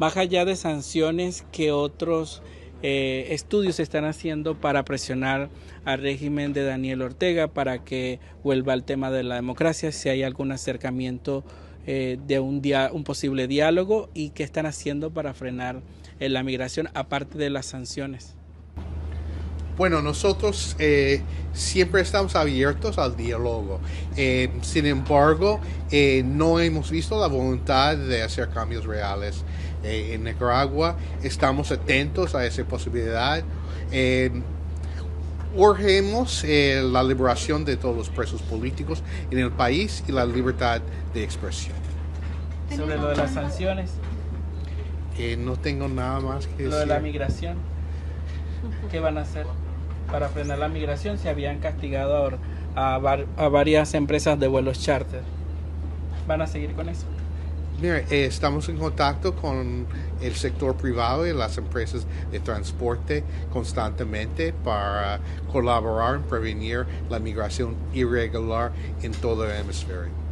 más allá de sanciones que otros eh, estudios están haciendo para presionar al régimen de Daniel Ortega para que vuelva al tema de la democracia, si hay algún acercamiento eh, de un, un posible diálogo y qué están haciendo para frenar eh, la migración aparte de las sanciones. Bueno, nosotros eh, siempre estamos abiertos al diálogo. Eh, sin embargo, eh, no hemos visto la voluntad de hacer cambios reales en Nicaragua. Estamos atentos a esa posibilidad. urgemos la liberación de todos los presos políticos en el país y la libertad de expresión. Sobre lo de las sanciones. no tengo nada más que decir. Lo de la migración. ¿Qué van a hacer? Para frenar la migración se habían castigado a, varias empresas de vuelos charter. ¿Van a seguir con eso? Mira, eh, estamos en contacto con el sector privado y las empresas de transporte constantemente para colaborar en prevenir la migración irregular en todo el hemisferio.